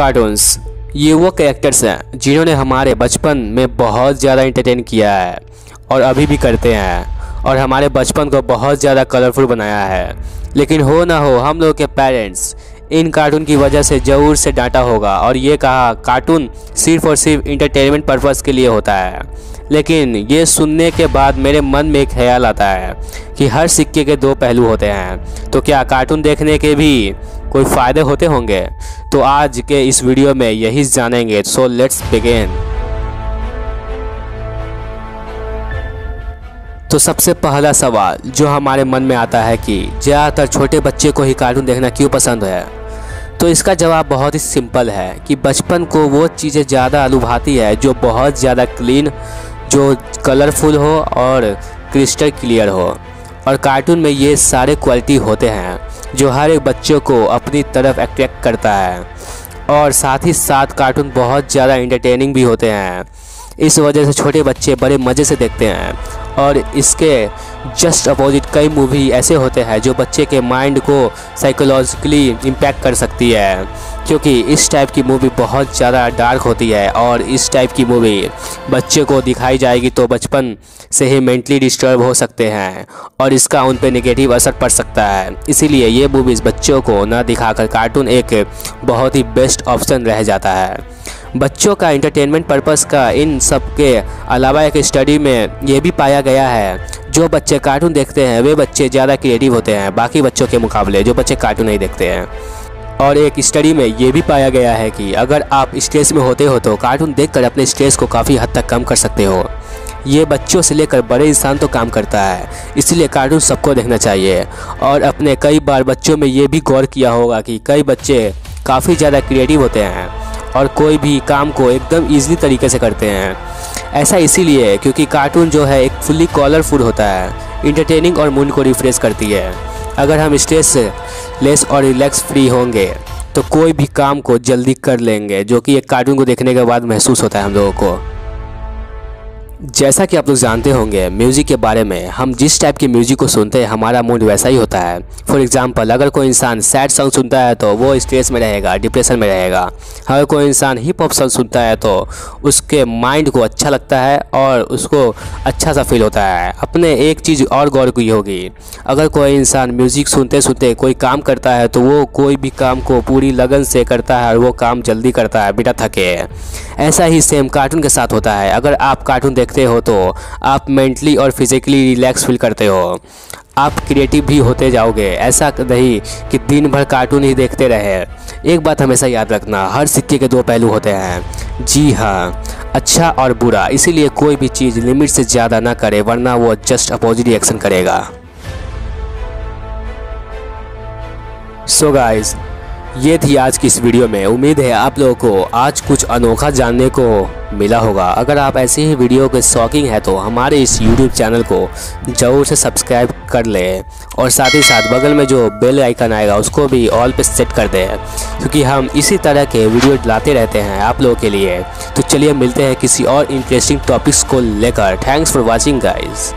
Cartoons ये वो characters हैं जिन्होंने हमारे बचपन में बहुत ज़्यादा इंटरटेन किया है और अभी भी करते हैं और हमारे बचपन को बहुत ज़्यादा कलरफुल बनाया है। लेकिन हो ना हो, हम लोग के पेरेंट्स इन कार्टून की वजह से ज़रूर से डांटा होगा। और ये कहा कार्टून सिर्फ़ और सिर्फ़ इंटरटेनमेंट पर्पज़ के लिए होता है। लेकिन ये सुनने के बाद मेरे मन में एक ख्याल आता है कि हर सिक्के के दो पहलू होते हैं। तो क्या कार्टून देखने के भी कोई फ़ायदे होते होंगे? तो आज के इस वीडियो में यही जानेंगे। सो लेट्स बिगेन तो सबसे पहला सवाल जो हमारे मन में आता है कि ज़्यादातर छोटे बच्चे को ही कार्टून देखना क्यों पसंद है? तो इसका जवाब बहुत ही सिंपल है कि बचपन को वो चीज़ें ज़्यादा अनुभाती है, जो बहुत ज़्यादा क्लीन जो कलरफुल हो और क्रिस्टल क्लियर हो। और कार्टून में ये सारे क्वालिटी होते हैं, जो हर एक बच्चों को अपनी तरफ़ अट्रैक्ट करता है। और साथ ही साथ कार्टून बहुत ज़्यादा इंटरटेनिंग भी होते हैं। इस वजह से छोटे बच्चे बड़े मज़े से देखते हैं। और इसके जस्ट अपोजिट कई मूवी ऐसे होते हैं जो बच्चे के माइंड को साइकोलॉजिकली इम्पैक्ट कर सकती है। क्योंकि इस टाइप की मूवी बहुत ज़्यादा डार्क होती है और इस टाइप की मूवी बच्चे को दिखाई जाएगी तो बचपन से ही मेंटली डिस्टर्ब हो सकते हैं और इसका उन पर निगेटिव असर पड़ सकता है। इसीलिए ये मूवीज़ बच्चों को न दिखाकर कार्टून एक बहुत ही बेस्ट ऑप्शन रह जाता है। बच्चों का इंटरटेनमेंट पर्पस का इन सब के अलावा एक स्टडी में ये भी पाया गया है। जो बच्चे कार्टून देखते हैं, वे बच्चे ज़्यादा क्रिएटिव होते हैं, बाकी बच्चों के मुकाबले जो बच्चे कार्टून नहीं देखते हैं। और एक स्टडी में ये भी पाया गया है कि अगर आप स्ट्रेस में होते हो तो कार्टून देखकर अपने स्ट्रेस को काफ़ी हद तक कम कर सकते हो। ये बच्चों से लेकर बड़े इंसान तो काम करता है, इसलिए कार्टून सबको देखना चाहिए। और अपने कई बार बच्चों में ये भी गौर किया होगा कि कई बच्चे काफ़ी ज़्यादा क्रिएटिव होते हैं। और कोई भी काम को एकदम ईज़ी तरीके से करते हैं। ऐसा इसीलिए क्योंकि कार्टून जो है एक फुल्ली कॉलरफुल होता है इंटरटेनिंग और मूड को रिफ्रेश करती है। अगर हम स्ट्रेस लेस और रिलैक्स फ्री होंगे तो कोई भी काम को जल्दी कर लेंगे, जो कि एक कार्टून को देखने के बाद महसूस होता है हम लोगों को। जैसा कि आप लोग जानते होंगे म्यूज़िक के बारे में हम जिस टाइप के म्यूज़िक को सुनते हैं, हमारा मूड वैसा ही होता है। फॉर एग्जांपल अगर कोई इंसान सैड सॉन्ग सुनता है तो वो स्ट्रेस में रहेगा डिप्रेशन में रहेगा। अगर कोई इंसान हिप हॉप सॉन्ग सुनता है तो उसके माइंड को अच्छा लगता है और उसको अच्छा सा फील होता है। अपने एक चीज़ और गौर की होगी, अगर कोई इंसान म्यूज़िक सुनते सुनते कोई काम करता है तो वो कोई भी काम को पूरी लगन से करता है और वो काम जल्दी करता है, बिना थके। ऐसा ही सेम कार्टून के साथ होता है। अगर आप कार्टून देखते हो तो आप मेंटली और फिज़िकली रिलैक्स फील करते हो। आप क्रिएटिव भी होते जाओगे, ऐसा नहीं कि दिन भर कार्टून ही देखते रहे। एक बात हमेशा याद रखना, हर सिक्के के दो पहलू होते हैं। जी हाँ अच्छा और बुरा, इसीलिए कोई भी चीज़ लिमिट से ज़्यादा ना करे, वरना वो जस्ट अपोजिट रिएक्शन करेगा। सो so गाइस ये थी आज की इस वीडियो में। उम्मीद है आप लोगों को आज कुछ अनोखा जानने को मिला होगा। अगर आप ऐसे ही वीडियो के शौकीन हैं तो हमारे इस यूट्यूब चैनल को ज़रूर से सब्सक्राइब कर लें और साथ ही साथ बगल में जो बेल आइकन आएगा, उसको भी ऑल पे सेट कर दें, क्योंकि हम इसी तरह के वीडियो लाते रहते हैं आप लोगों के लिए। तो चलिए मिलते हैं किसी और इंटरेस्टिंग टॉपिक्स को लेकर। Thanks for watching guys